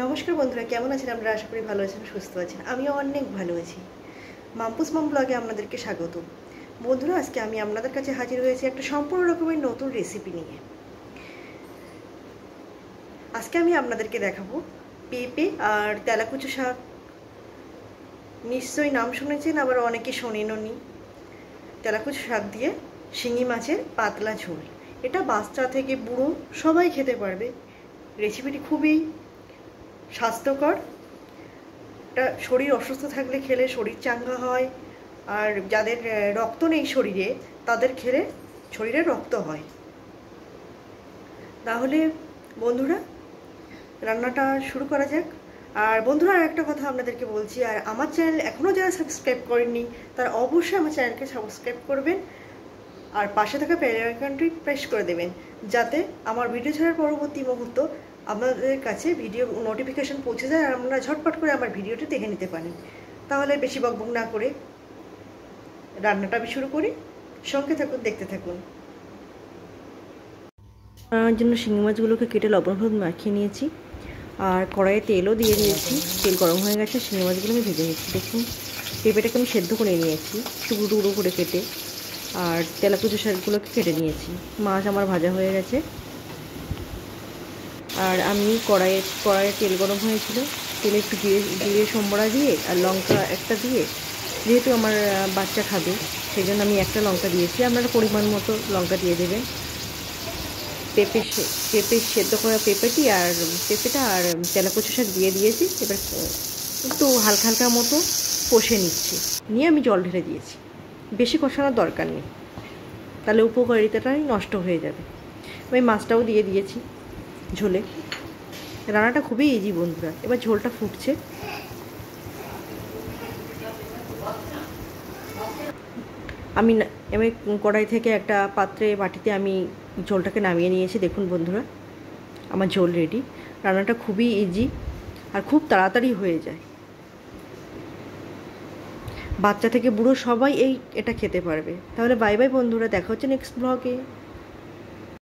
নমস্কার বন্ধুরা, কেমন আছেন? আমরা আশা করি ভালো আছেন, সুস্থ আছেন। আমিও অনেক ভালো আছি। মাম্পুস মাম ব্লগে আপনাদেরকে স্বাগত। বন্ধুরা, আজকে আমি আপনাদের কাছে হাজির হয়েছি একটা সম্পূর্ণ রকমের নতুন রেসিপি নিয়ে। আজকে আমি আপনাদেরকে দেখাবো পেঁপে আর তেলাকুচু শাক। নিশ্চয়ই নাম শুনেছেন, আবার অনেকে শোনেনও নি। তেলাকুচু শাক দিয়ে শিঙি মাছের পাতলা ঝোল। এটা বাচ্চা থেকে বুড়ো সবাই খেতে পারবে। রেসিপিটি খুবই স্বাস্থ্যকর। শরীর অসুস্থ থাকলে খেলে শরীর চাঙ্গা হয়, আর যাদের রক্ত নেই শরীরে, তাদের খেলে শরীরে রক্ত হয়। তাহলে বন্ধুরা, রান্নাটা শুরু করা যাক। আর বন্ধুরা, আর একটা কথা আপনাদেরকে বলছি, আর আমার চ্যানেল এখনও যারা সাবস্ক্রাইব করেননি, তারা অবশ্যই আমার চ্যানেলকে সাবস্ক্রাইব করবেন, আর পাশে থাকা প্যারাগ্রাফটি প্রেস করে দেবেন, যাতে আমার ভিডিও ছাড়ার পরবর্তী মুহূর্ত আপনাদের কাছে ভিডিও নোটিফিকেশান পৌঁছে যায় আর আপনারা ঝটপট করে আমার ভিডিওটি দেখে নিতে পারেন। তাহলে বেশি বকবক না করে রান্নাটা আমি শুরু করি। সঙ্গে থাকুন, দেখতে থাকুন। রান্নার জন্য শিঙি মাছগুলোকে কেটে লবণ হলুদ মাখিয়ে নিয়েছি আর কড়াইয়ে তেলও দিয়ে দিয়েছি। তেল গরম হয়ে গেছে, শিঙি মাছগুলো আমি ভেজে নিচ্ছি। দেখুন, পেঁপেটাকে আমি সেদ্ধ করে নিয়েছি, টুকরো টুকরো করে কেটে। আর তেলাকুচু শাকগুলোকে কেটে নিয়েছি। মাছ আমার ভাজা হয়ে গেছে। আর আমি কড়াইয়ে কড়াইয়ে তেল গরম হয়েছিল। তেলে একটু জিরে জিরে সম্বরা দিয়ে আর লঙ্কা একটা দিয়ে, যেহেতু আমার বাচ্চা খাবে, সেই জন্য আমি একটা লঙ্কা দিয়েছি। আপনারা পরিমাণ মতো লঙ্কা দিয়ে দেবেন। পেঁপে পেঁপে সেদ্ধ করা পেঁপেটি আর পেঁপেটা আর তেলাকুচু শাক দিয়ে দিয়েছি। এবার একটু হালকা হালকা মতো কষে নিচ্ছি। নিয়ে আমি জল ঢেলে দিয়েছি। বেশি কষানোর দরকার নেই। তাহলে উপকারিতাটাই নষ্ট হয়ে যাবে। আমি মাছটাও দিয়ে দিয়েছি। ঝোলে। রান্নাটা খুবই ইজি বন্ধুরা। এবার ঝোলটা ফুটছে। আমি আমি কড়াই থেকে একটা পাত্রে, বাটিতে আমি ঝোলটাকে নামিয়ে নিয়েছি। দেখুন বন্ধুরা, আমার ঝোল রেডি রান্নাটা খুবই ইজি আর খুব তাড়াতাড়ি হয়ে যায়। বাচ্চা থেকে বুড়ো সবাই এই এটা খেতে পারবে। তাহলে বাই বাই বন্ধুরা, দেখা হচ্ছে নেক্সট ব্লগে